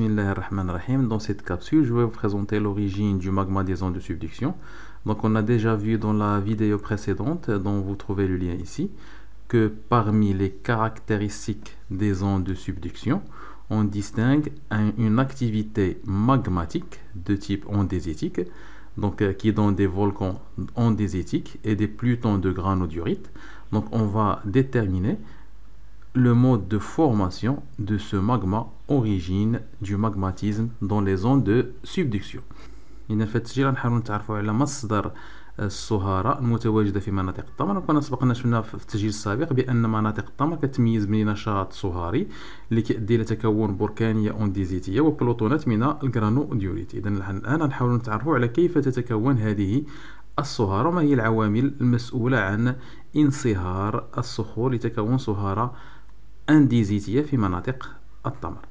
Dans cette capsule, je vais vous présenter l'origine du magma des ondes de subduction. Donc, on a déjà vu dans la vidéo précédente, dont vous trouvez le lien ici, que parmi les caractéristiques des ondes de subduction, on distingue une activité magmatique de type ondésitique, donc euh, qui est dans des volcans ondésitiques et des plutons de granodurite. Donc, on va déterminer le mode de formation de ce magma origine du magmatisme dans les zones de subduction. إذا في التسجيل غنحاولوا نتعرفوا على مصدر الصهارة المتواجدة في مناطق الطمر وكنا سبقنا شفنا في التسجيل السابق بأن مناطق الطمر كتميز بنشاط صهاري اللي كيؤدي إلى تكون بركانية أونديزيتية وبلوتونات من الجرانوديوريت. إذا الآن نحاول نتعرفوا على كيف تتكون هذه الصهارة وما هي العوامل المسؤولة عن انصهار الصخور لتكون صهارة indésitiyah fi manatiq at-tamr.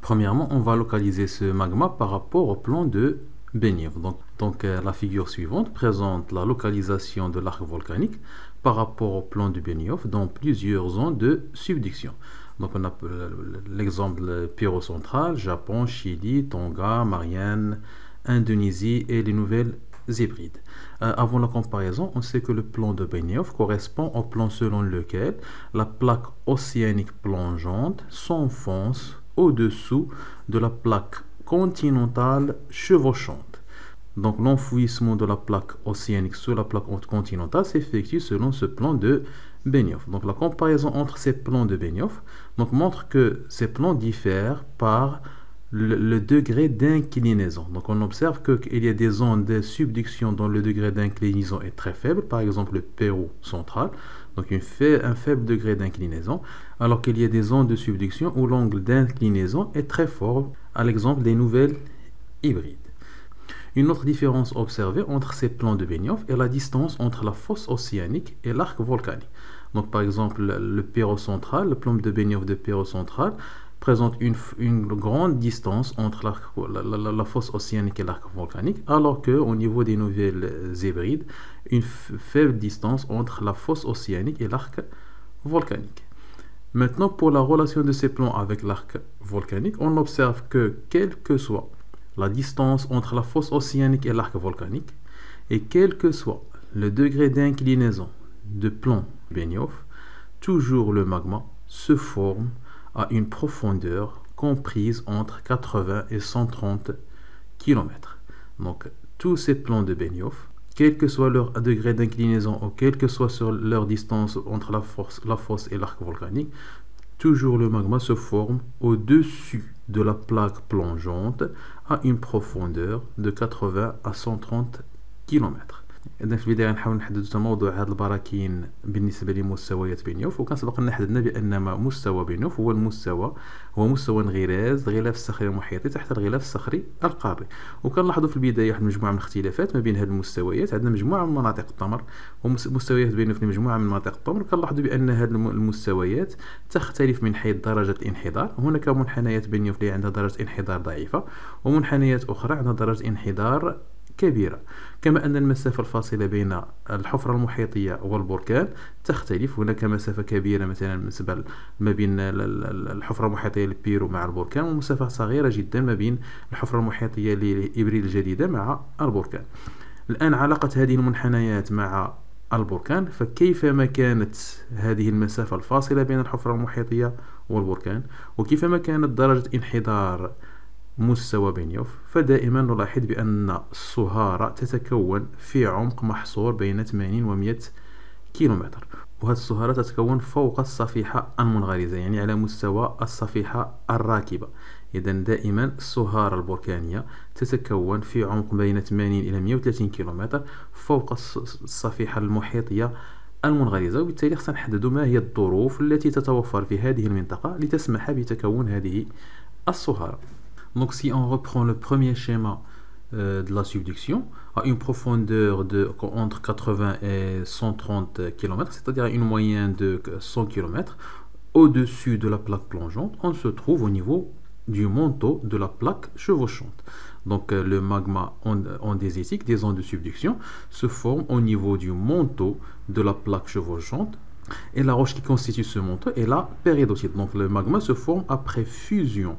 Premièrement, on va localiser ce magma par rapport au plan de Benir. Donc, euh, la figure suivante présente la localisation de l'arc volcanique par rapport au plan de Benioff dans plusieurs zones de subduction. Donc on a l'exemple pyro central, Japon, Chili, Tonga, Marianne, Indonésie et les nouvelles hybrides. Euh, avant la comparaison, on sait que le plan de Benioff correspond au plan selon lequel la plaque océanique plongeante s'enfonce au-dessous de la plaque continentale chevauchante. Donc l'enfouissement de la plaque océanique sous la plaque continentale s'effectue selon ce plan de Benioff. Donc la comparaison entre ces plans de Benioff montre que ces plans diffèrent par le, degré d'inclinaison. Donc on observe qu'il y a des zones de subduction dont le degré d'inclinaison est très faible, par exemple le Pérou central, donc une un faible degré d'inclinaison, alors qu'il y a des zones de subduction où l'angle d'inclinaison est très fort, à l'exemple des nouvelles hybrides. Une autre différence observée entre ces plans de Benioff est la distance entre la fosse océanique et l'arc volcanique. Donc par exemple le Pérou central, le plan de Benioff de Pérou central, présente une, grande distance entre la, la, fosse océanique et l'arc volcanique, alors qu'au niveau des nouvelles hybrides, une faible distance entre la fosse océanique et l'arc volcanique. Maintenant, pour la relation de ces plans avec l'arc volcanique, on observe que quelle que soit la distance entre la fosse océanique et l'arc volcanique, et quel que soit le degré d'inclinaison de plan Benioff, toujours le magma se forme à une profondeur comprise entre 80 et 130 km. Donc tous ces plans de Benioff, quel que soit leur degré d'inclinaison ou quelle que soit leur distance entre la, la fosse et l'arc volcanique, toujours le magma se forme au-dessus de la plaque plongeante à une profondeur de 80 à 130 km. اذا في البداية نحاول نحدد موضوع هذه البراكين بالنسبة لمستويات بينيوف وكان سبق أن حددنا بان مستوى بينيوف هو المستوى هو مستوى انغراز الغلاف الصخري المحيطي تحت الغلاف الصخري القاري. وكنلاحظوا في البداية واحد المجموعه من الاختلافات ما بين هذه المستويات عندنا مجموعة من مناطق التمر ومستويات بينيوف مجموعه من مناطق التمر. كنلاحظوا بأن هذه المستويات تختلف من حيث درجة الانحدار. هناك منحنيات بينيوف اللي عندها درجة انحدار ضعيفة ومنحنيات أخرى عندها درجة انحدار كبيرة. كما أن المسافة الفاصلة بين الحفرة المحيطية والبركان تختلف. هناك مسافة كبيرة مثلا بالنسبة ما بين الحفرة المحيطية لبيرو مع البركان ومسافة صغيرة جدا ما بين الحفرة المحيطية لإبريل الجديدة مع البركان. الآن علاقة هذه المنحنيات مع البركان فكيفما كانت هذه المسافة الفاصلة بين الحفرة المحيطية والبركان؟ وكيفما كانت درجة انحدار مستوى بنيوف فدائما نلاحظ بأن الصهارة تتكون في عمق محصور بين 80 و 100 كيلومتر. وهذه الصهارة تتكون فوق الصفيحة المنغرزة يعني على مستوى الصفيحة الراكبة. إذا دائما الصهارة البركانية تتكون في عمق بين 80 إلى 130 كيلومتر فوق الصفيحة المحيطية المنغرزة وبالتالي خصنا نحدد ما هي الظروف التي تتوفر في هذه المنطقة لتسمح بتكون هذه الصهارة. Donc si on reprend le premier schéma euh, de la subduction à une profondeur de entre 80 et 130 km, c'est-à-dire une moyenne de 100 km, au-dessus de la plaque plongeante, on se trouve au niveau du manteau de la plaque chevauchante. Donc euh, le magma andésitique des ondes de subduction se forme au niveau du manteau de la plaque chevauchante et la roche qui constitue ce manteau est la péridotite. Donc le magma se forme après fusion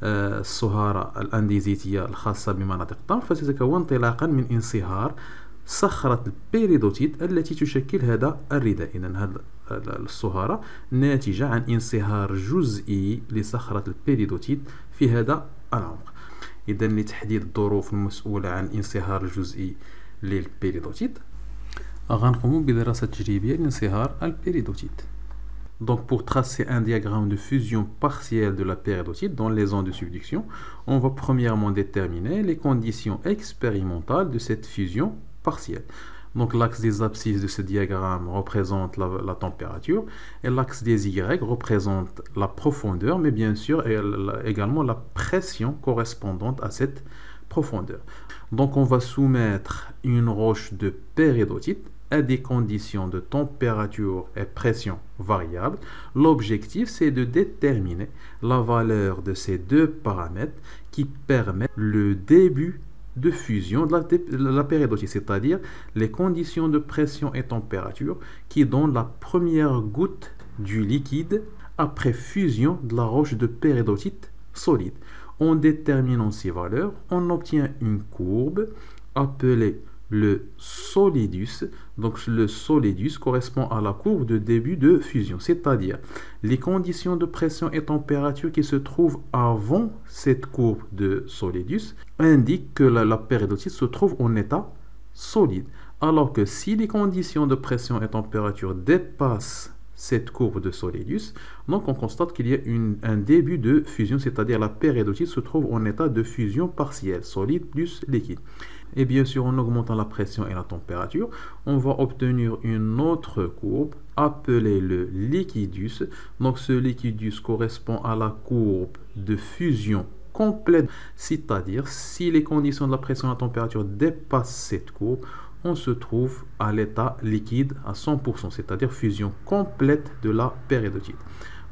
فالصهارة الأنديزيتية الخاصة بمناطق الطمر فتتكون انطلاقا من انصهار صخرة البيريدوتيت التي تشكل هذا الرداء. إذا هذه الصهارة ناتجة عن انصهار جزئي لصخرة البيريدوتيت في هذا العمق. إذا لتحديد الظروف المسؤولة عن الانصهار الجزئي للبيريدوتيت غنقومو بدراسة تجريبية لانصهار البيريدوتيت Donc pour tracer un diagramme de fusion partielle de la péridotite dans les zones de subduction, on va premièrement déterminer les conditions expérimentales de cette fusion partielle. Donc l'axe des abscisses de ce diagramme représente la, température et l'axe des Y représente la profondeur, mais bien sûr également la pression correspondante à cette profondeur. Donc on va soumettre une roche de péridotite à des conditions de température et pression variables. L'objectif, c'est de déterminer la valeur de ces deux paramètres qui permettent le début de fusion de la, péridotite, c'est-à-dire les conditions de pression et température qui donnent la première goutte du liquide après fusion de la roche de péridotite solide. En déterminant ces valeurs, on obtient une courbe appelée le solidus. Donc le solidus correspond à la courbe de début de fusion, c'est-à-dire les conditions de pression et température qui se trouvent avant cette courbe de solidus indiquent que la, la se trouve en état solide. Alors que si les conditions de pression et température dépassent cette courbe de Solidus, donc on constate qu'il y a un début de fusion, c'est-à-dire la péridotite se trouve en état de fusion partielle, solide plus liquide. Et bien sûr, en augmentant la pression et la température, on va obtenir une autre courbe appelée le liquidus. Donc ce liquidus correspond à la courbe de fusion complète, c'est-à-dire si les conditions de la pression et la température dépassent cette courbe, on se trouve à l'état liquide à 100%, c'est-à-dire fusion complète de la péridotite.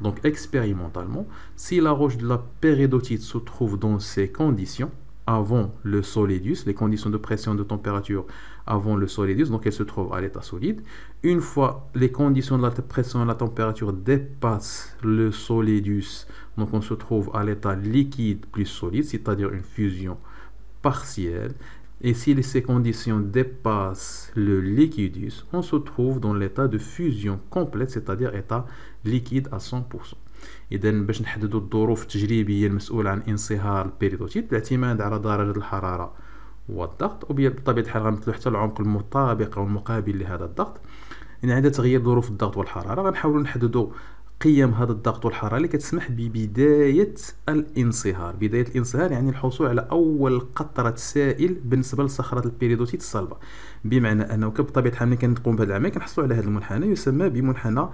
Donc expérimentalement, si la roche de la péridotite se trouve dans ces conditions, avant le solidus, les conditions de pression de température avant le solidus, donc elle se trouve à l'état solide. Une fois les conditions de la pression et de la température dépassent le solidus, donc on se trouve à l'état liquide plus solide, c'est-à-dire une fusion partielle. Et si ces conditions dépassent le liquidus, on se trouve dans l'état de fusion complète, c'est-à-dire état liquide à 100%. اذا باش نحددوا الظروف التجريبية المسؤولة عن انصهار البيريدوتيت بالاعتماد على درجه الحرارة والضغط وبطبيعه الحال غنمثلوا حتى العمق المطابق أو المقابل لهذا الضغط يعني عند تغيير ظروف الضغط والحرارة غنحاولوا نحددوا قيم هذا الضغط والحرارة اللي كتسمح ببداية الانصهار. بداية الانصهار يعني الحصول على أول قطرة سائل بالنسبة لصخرة البيريدوتيت الصلبة. بمعنى أنه بطبيعه الحال ملي كنقوم بهذا العملية كنحصلوا على هذا المنحنى يسمى بمنحنى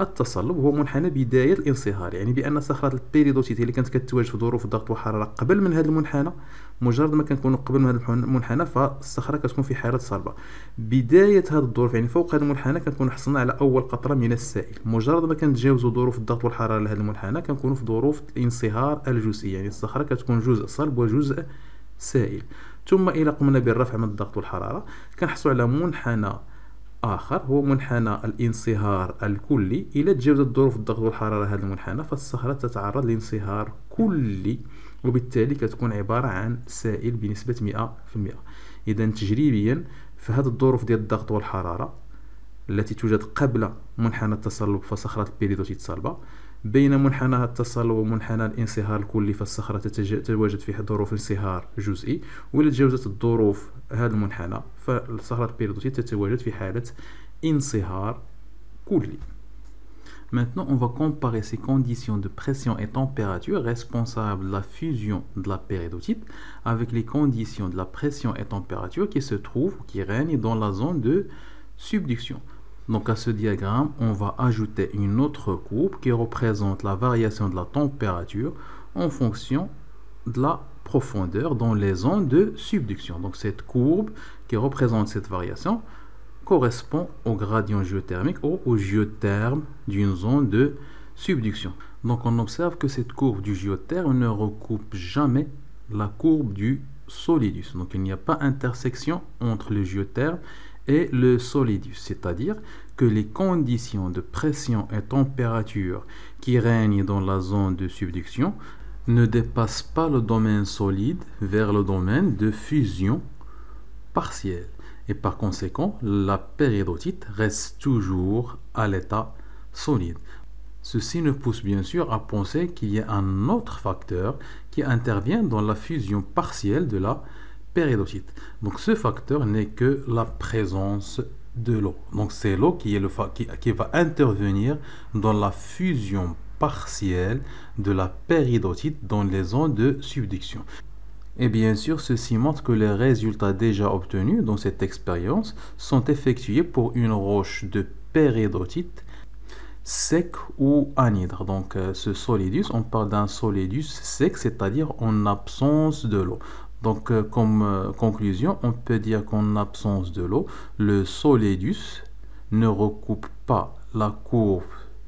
التصلب هو منحنى بداية الانصهار. يعني بأن صخرة البيريدوتيت اللي كانت كتواجد في ظروف ضغط وحراره قبل من هذا المنحنى مجرد ما كنكونوا قبل من هذا المنحنى فالصخرة كتكون في حالة صلبة. بداية هذه الظروف يعني فوق هذا المنحنى كنكون حصلنا على أول قطرة من السائل. مجرد ما كنتجاوزوا ظروف الضغط والحرارة لهذا المنحنى كنكونوا في ظروف الانصهار الجزئي يعني الصخرة كتكون جزء صلب وجزء سائل. ثم إلى قمنا بالرفع من الضغط والحرارة كنحصلوا على منحنى آخر. هو منحنى الانصهار الكلي. إلى تجاوزت ظروف الضغط والحرارة هذا المنحنى فالصخرة تتعرض لانصهار كلي. وبالتالي كتكون عبارة عن سائل بنسبة 100% إذا تجريبيا في هذه الظروف ديال الضغط والحرارة التي توجد قبل منحنى التصلب فصخرة البيريدوتيت صلبة بين منحنى التصل ومنحنى الانصهار الكلي فالصخرة تتواجد في ظروف انصهار جزئي. وإلا تجاوزت الظروف هذا المنحنى فالصخرة البيريدوتية تتواجد في حالة انصهار كلي. Maintenant, on va comparer ces conditions de pression et température responsables de la fusion de la péridotite avec les conditions de la pression et température qui se trouvent, qui règnent dans la zone de subduction. Donc à ce diagramme, on va ajouter une autre courbe qui représente la variation de la température en fonction de la profondeur dans les zones de subduction. Donc cette courbe qui représente cette variation correspond au gradient géothermique ou au géotherme d'une zone de subduction. Donc on observe que cette courbe du géotherme ne recoupe jamais la courbe du solidus. Donc il n'y a pas intersection entre le géotherme et le solidus, c'est-à-dire que les conditions de pression et température qui règnent dans la zone de subduction ne dépassent pas le domaine solide vers le domaine de fusion partielle. Et par conséquent, la péridotite reste toujours à l'état solide. Ceci nous pousse bien sûr à penser qu'il y a un autre facteur qui intervient dans la fusion partielle de la péridotite. Donc ce facteur n'est que la présence de l'eau. Donc c'est l'eau qui, qui, va intervenir dans la fusion partielle de la péridotite dans les zones de subduction. Et bien sûr, ceci montre que les résultats déjà obtenus dans cette expérience sont effectués pour une roche de péridotite sec ou anhydre. Donc euh, ce solidus, on parle d'un solidus sec, c'est-à-dire en absence de l'eau. Donc euh, comme euh, conclusion, on peut dire qu'en absence de l'eau, le solidus ne recoupe pas la courbe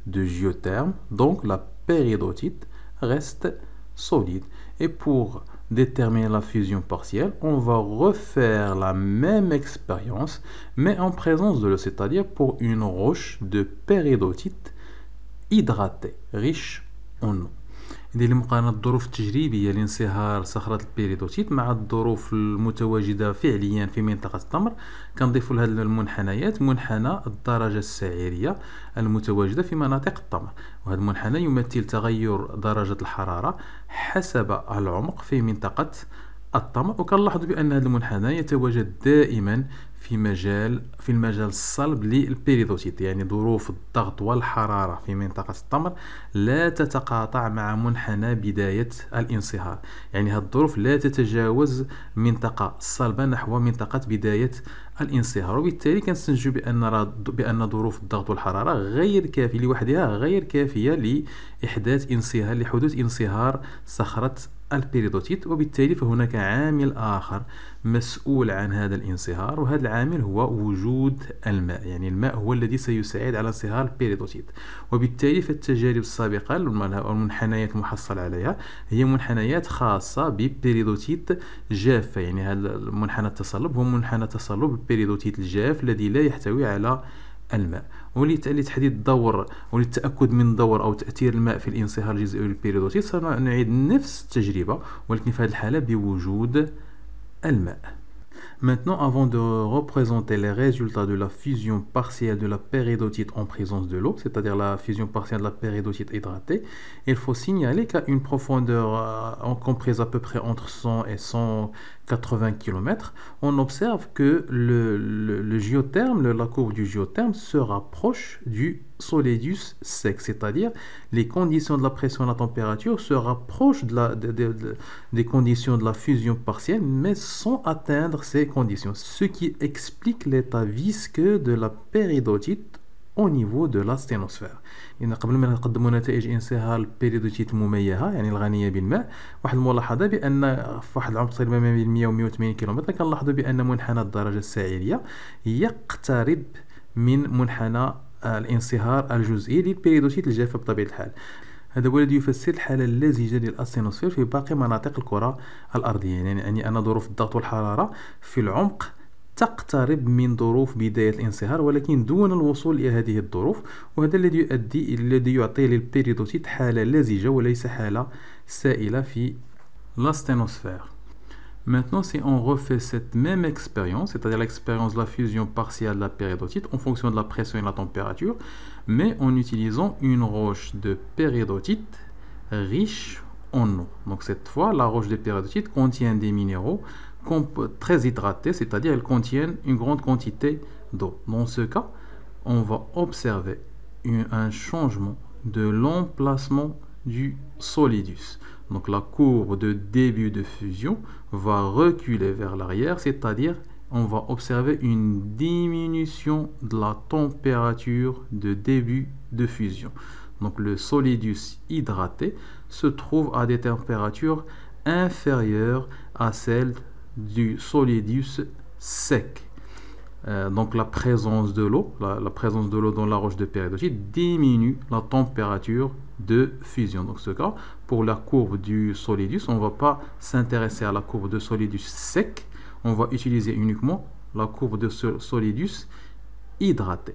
de géotherme, donc la péridotite reste solide. Et pour déterminer la fusion partielle, on va refaire la même expérience, mais en présence de l'eau, c'est-à-dire pour une roche de péridotite hydratée, riche en eau. ندير المقارنه الظروف التجريبية لانصهار صخرة البيريدوتيت مع الظروف المتواجدة فعليا في منطقة التمر. كنضيفوا لهذه المنحنيات. منحنى الدرجه السعيرية المتواجدة في مناطق التمر. وهذا المنحنى يمثل تغير درجة الحرارة حسب العمق في منطقة التمر. وكنلاحظوا بأن هذا المنحنى يتواجد دائما في مجال في المجال الصلب للبيريدوتيت يعني ظروف الضغط والحرارة في منطقة التمر لا تتقاطع مع منحنى بداية الانصهار. يعني هذه الظروف لا تتجاوز منطقة الصلبة نحو منطقة بداية الانصهار. وبالتالي كنستنتج بأن بأن ظروف الضغط والحرارة غير كافية لوحدها غير كافية لإحداث انصهار لحدوث انصهار صخرة البيريدوتيت وبالتالي فهناك عامل آخر مسؤول عن هذا الانصهار. وهذا العامل هو وجود الماء. يعني الماء هو الذي سيساعد على انصهار البيريدوتيت وبالتالي فالتجارب السابقة والمنحنيات المحصل عليها هي منحنيات خاصة ببيريدوتيت جافة يعني هذا منحنى التصلب هو منحنى تصلب البيريدوتيت الجاف الذي لا يحتوي على الماء. ولتحديد الدور وللتأكد من دور أو تأثير الماء في الانصهار الجزئي للبيريدوتيت سنعيد نفس التجربة ولكن في هذه الحالة بوجود الماء. Maintenant, avant de représenter les résultats de la fusion partielle de la péridotite en présence de l'eau, c'est-à-dire la fusion partielle de la péridotite hydratée, il faut signaler qu'à une profondeur euh, comprise à peu près entre 100 et 180 km, on observe que le, géotherme, la courbe du géotherme se rapproche du solidus sec, c'est-à-dire les conditions de la pression et la température se rapprochent de des conditions de la fusion partielle, mais sans atteindre ces conditions, ce qui explique l'état visqueux de la péridotite au niveau de la sténosphère إن قبل ما نقدموا نتائج انصهار البيريدوتيت المميهة يعني الغنية بالماء واحد الملاحظة بأن في واحد العمق تقريبا ما بين 100 و 180 كيلومتر كنلاحظوا بأن منحنى الدرجة الساعرية يقترب من منحنى الانصهار الجزئي للبيريدوتيت الجافة بطبيعة الحال. هذا هو الذي يفسر الحالة اللزجة للأستينوسفير في باقي مناطق الكرة الأرضية. يعني أن ظروف الضغط والحرارة في العمق تقترب من ظروف بداية الانصهار ولكن دون الوصول إلى هذه الظروف وهذا الذي يؤدي الذي يعطي للبيريدوتيت حالة لزجة وليس حالة سائلة في لاستينوسفير Maintenant, si on refait cette même expérience, c'est-à-dire l'expérience de la fusion partielle de la péridotite en fonction de la pression et de la température, mais en utilisant une roche de péridotite riche en eau. Donc cette fois, la roche de péridotite contient des minéraux très hydratés, c'est-à-dire elle contient une grande quantité d'eau. Dans ce cas, on va observer un changement de l'emplacement du solidus. Donc la courbe de début de fusion va reculer vers l'arrière, c'est-à-dire on va observer une diminution de la température de début de fusion. Donc le solidus hydraté se trouve à des températures inférieure à celle du solidus sec. Euh, donc la présence de l'eau, la, présence de l'eau dans la roche de péridotite diminue la température de fusion. Donc ce cas, pour la courbe du solidus, on ne va pas s'intéresser à la courbe de solidus sec, on va utiliser uniquement la courbe de solidus hydraté.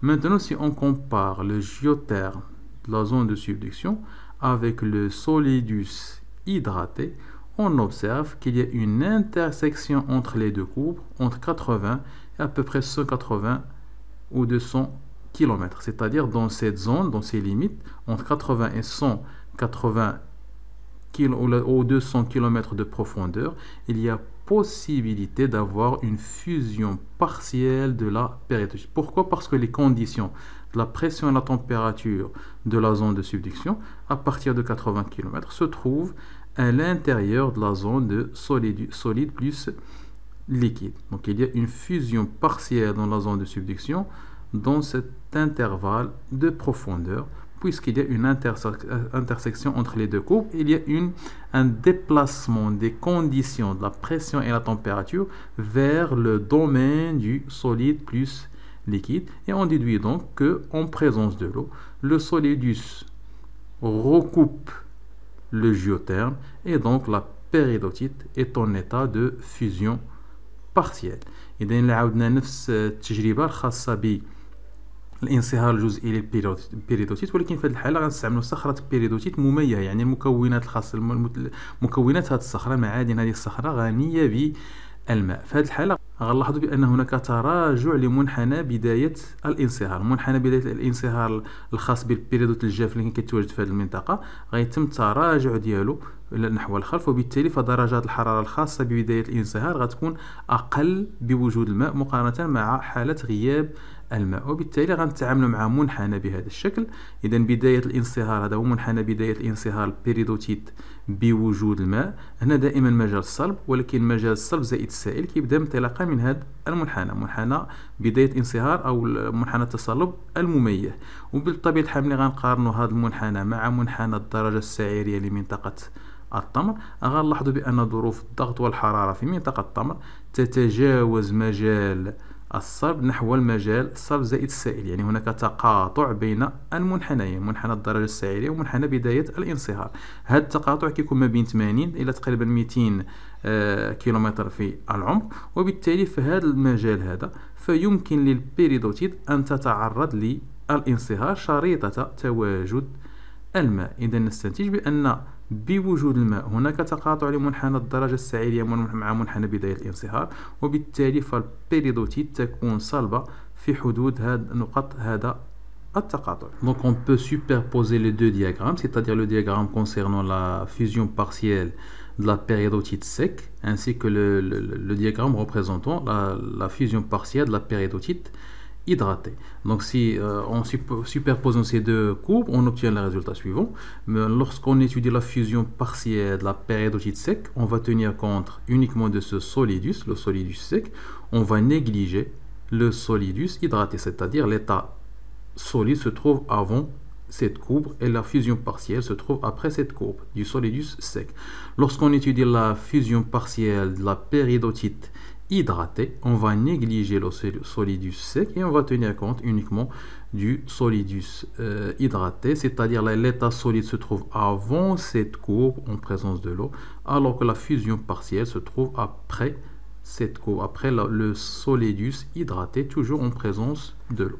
Maintenant, si on compare le géotherme de la zone de subduction avec le solidus hydraté, on observe qu'il y a une intersection entre les deux courbes, entre 80 et à peu près 180 ou 200 km. C'est-à-dire dans cette zone, dans ces limites, entre 80 et 180 ou 200 km de profondeur, il y a possibilité d'avoir une fusion partielle de la péridotite. Pourquoi? Parce que les conditions de la pression et la température de la zone de subduction à partir de 80 km se trouvent à l'intérieur de la zone de solide, solide plus liquide. Donc il y a une fusion partielle dans la zone de subduction dans cet intervalle de profondeur puisqu'il y a une intersection entre les deux courbes, il y a un déplacement des conditions de la pression et la température vers le domaine du solide plus liquide. Et on déduit donc que en présence de l'eau, le solidus recoupe le géotherme et donc la péridotite est en état de fusion partielle. إذا عاودنا نفس التجربة الخاصة بالانصهار الجزئي للبيريدوتيت ولكن في هذه الحالة غنستعملوا صخرة بيريدوتيت مميزة يعني المكونات الخاصة مكونات هذه الصخرة معادن هذه الصخرة غنية بالماء في هذه الحالة غنلاحظوا بأن هناك تراجع لمنحنى بداية الانصهار. منحنى بداية الانصهار الخاص بالبيريدوت الجاف اللي كيتواجد في هذه المنطقة. غيتم التراجع ديالو نحو الخلف وبالتالي فدرجات الحرارة الخاصة ببداية الانصهار غتكون أقل بوجود الماء مقارنة مع حالة غياب الماء. وبالتالي غنتعاملوا مع منحنى بهذا الشكل. اذا بداية الانصهار هذا هو منحنى بداية الانصهار البيريدوتيت بوجود الماء. هنا دائما مجال الصلب ولكن مجال الصلب زائد السائل كيبدأ انطلاقا من هذا المنحنى منحنى بداية انصهار أو منحنى التصلب المميز. وبالطبيعة الحال ملي غنقارنوا هذا المنحنى مع منحنى الدرجة السعيرية لمنطقة التمر غنلاحظوا بأن ظروف الضغط والحرارة في منطقة التمر تتجاوز مجال الصلب نحو المجال الصلب زائد السائل يعني هناك تقاطع بين المنحنيين منحنى الدرجة السعيرية ومنحنى بداية الانصهار. هذا التقاطع كيكون ما بين 80 إلى تقريبا 200 آه، كيلومتر في العمق وبالتالي في هذا المجال هذا فيمكن للبيريدوتيد أن تتعرض للانصهار شريطة تواجد الماء. إذا نستنتج بأن بوجود الماء هناك تقاطع لمنحنى الدرجة السعيرية مع منحنى بداية الانصهار وبالتالي فالبيريدوتيت تكون صلبة في حدود هذا نقط هذا التقاطع. Donc on peut superposer les deux diagrammes, c'est-à-dire le diagramme concernant la fusion partielle de la péridotite sec ainsi que le, le, le diagramme représentant la, la, fusion partielle de la péridotite hydraté. Donc si euh, on superposant ces deux courbes, on obtient le résultat suivant. Lorsqu'on étudie la fusion partielle de la péridotite sec, on va tenir compte uniquement de ce solidus, le solidus sec. On va négliger le solidus hydraté, c'est-à-dire l'état solide se trouve avant cette courbe et la fusion partielle se trouve après cette courbe du solidus sec. Lorsqu'on étudie la fusion partielle de la péridotite hydraté, on va négliger le solidus sec et on va tenir compte uniquement du solidus euh, hydraté, c'est-à-dire l'état solide se trouve avant cette courbe en présence de l'eau, alors que la fusion partielle se trouve après cette courbe, après le solidus hydraté, toujours en présence de l'eau.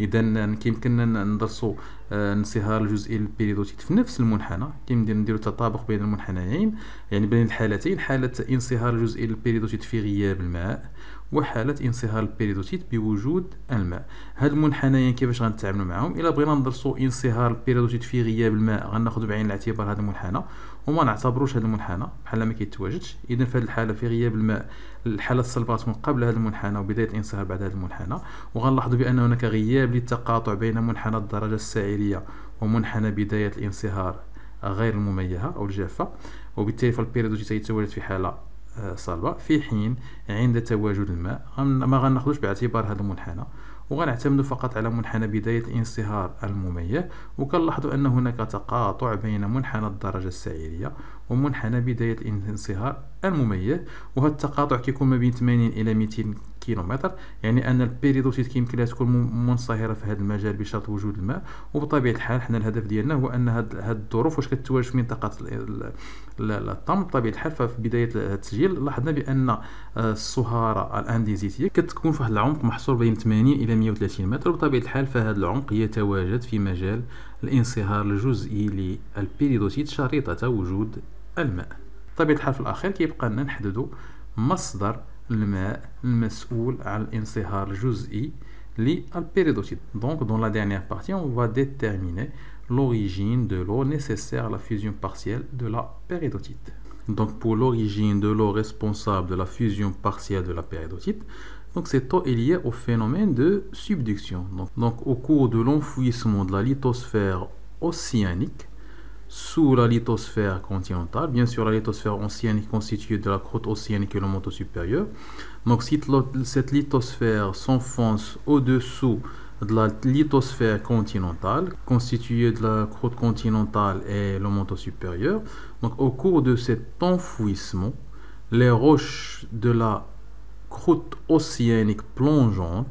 اذا كيمكننا ندرسوا انصهار الجزئي البيريدوتيك في نفس المنحنى كيمدير نديروا تطابق بين المنحنيين يعني بين الحالتين حاله انصهار الجزئي البيريدوتيك في غياب الماء وحاله انصهار البيريدوتيت بوجود الماء هاد المنحنيين كيفاش غنتعاملوا معاهم الا بغينا ندرسوا انصهار البيريدوتيت في غياب الماء غناخذ بعين الاعتبار هذا المنحنى وما نعتبروش هذا المنحنى بحال ما كيتواجدش. اذا في هذه الحالة في غياب الماء الحالة الصلبه غتكون قبل هذا المنحنى وبداية الانصهار بعد هذا المنحنى. وغنلاحظوا بأن هناك غياب للتقاطع بين منحنى الدرجة السعيرية ومنحنى بداية الانصهار غير المميزة أو الجافة. وبالتالي فالبيريدوتي يتواجد في حالة آه، صلبة. في حين عند تواجد الماء ما غناخذوش باعتبار هذا المنحنى. وغنعتمد فقط على منحنى بداية الانصهار المميز وكنلاحظوا أن هناك تقاطع بين منحنى الدرجة السعيرية ومنحنى بداية الانصهار المميز وهذا التقاطع كيكون ما بين 80 إلى 200 كيلومتر يعني أن البيريدوتيت كيمكن لها تكون منصهرة في هذا المجال بشرط وجود الماء. وبطبيعة الحال حنا الهدف ديالنا هو أن هاد الظروف واش كتواجد في منطقة الطم بطبيعة الحال ففي بداية التسجيل لاحظنا بأن الصهارة الأنديزيتية كتكون في واحد العمق محصور بين 80 إلى 130 متر. وبطبيعة الحال فهذا العمق يتواجد في مجال الانصهار الجزئي للبيريدوتيت شريطة وجود الماء. بطبيعة الحال في الأخير كيبقى لنا نحددوا مصدر الماء المسؤول عن الانصهار الجزئي للبيريدوتite. Donc, dans la dernière partie, on va déterminer l'origine de l'eau nécessaire à la fusion partielle de la péridotite. Donc, pour l'origine de l'eau responsable de la fusion partielle de la péridotite, donc cette eau est liée au phénomène de subduction. Donc, donc au cours de l'enfouissement de la lithosphère océanique, sous la lithosphère continentale. Bien sûr, la lithosphère océanique constituée de la croûte océanique et le manteau supérieur. Donc, si cette lithosphère s'enfonce au-dessous de la lithosphère continentale, constituée de la croûte continentale et le manteau supérieur, donc au cours de cet enfouissement, les roches de la croûte océanique plongeante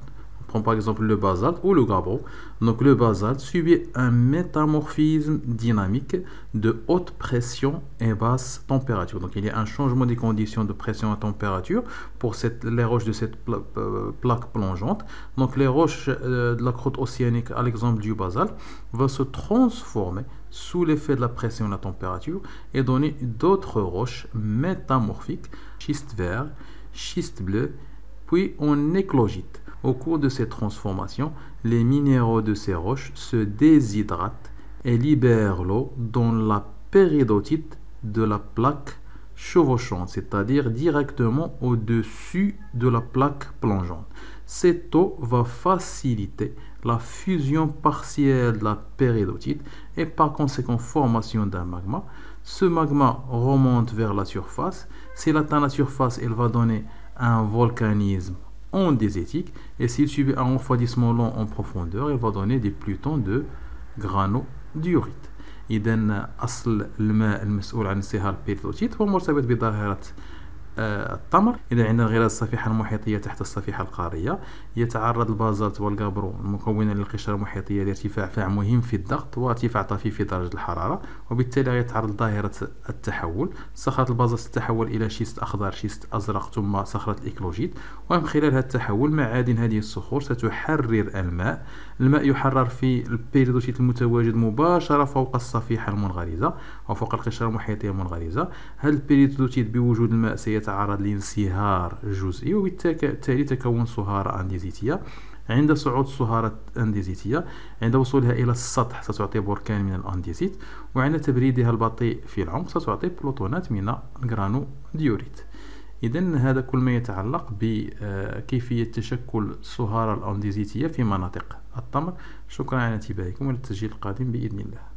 prend par exemple le basalte ou le gabbro. Donc le basalte subit un métamorphisme dynamique de haute pression et basse température. Donc il y a un changement des conditions de pression et température pour cette, les roches de cette euh, plaque plongeante. Donc les roches euh, de la croûte océanique, à l'exemple du basalte, vont se transformer sous l'effet de la pression et la température et donner d'autres roches métamorphiques, schiste vert, schiste bleu, puis en éclogite. Au cours de ces transformations, les minéraux de ces roches se déshydratent et libèrent l'eau dans la péridotite de la plaque chevauchante, c'est-à-dire directement au-dessus de la plaque plongeante. Cette eau va faciliter la fusion partielle de la péridotite et par conséquent formation d'un magma. Ce magma remonte vers la surface. S'il atteint la surface, il va donner un volcanisme andésitique et s'il subit un refroidissement long en profondeur, il va donner des plutons de granodiorite. إذا أصل الماء المسؤول عن انصهار البيريتوتيت هو مرتبط بظاهرة آه، التمر. إذا عندنا الغلاف الصفيحة المحيطية تحت الصفيحة القارية يتعرض البازالت والقابرو المكونة للقشرة المحيطية لارتفاع فاع مهم في الضغط وارتفاع طفيف في درجة الحرارة وبالتالي يتعرض لظاهرة التحول. صخرة البازالت تتحول إلى شيست أخضر شيست أزرق ثم صخرة الإكلوجيت. ومن خلال هذا التحول معادن هذه الصخور ستحرر الماء. الماء يحرر في البيريدوسيت المتواجد مباشرة فوق الصفيحة المنغرزة أو فوق القشرة المحيطية المنغرزة. هذا البيريدوسيت بوجود الماء سيتعرض لانصهار جزئي وبالتالي تكون صهارة أنديزيتية. عند صعود الصهارة الأنديزيتية عند وصولها إلى السطح ستعطي بركان من الأنديزيت وعند تبريدها البطيء في العمق ستعطي بلوتونات من الجرانو ديوريت إذا هذا كل ما يتعلق بكيفية تشكل الصهارة الأنديزيتية في مناطق التمر. شكرا على انتباهكم والتسجيل القادم بإذن الله.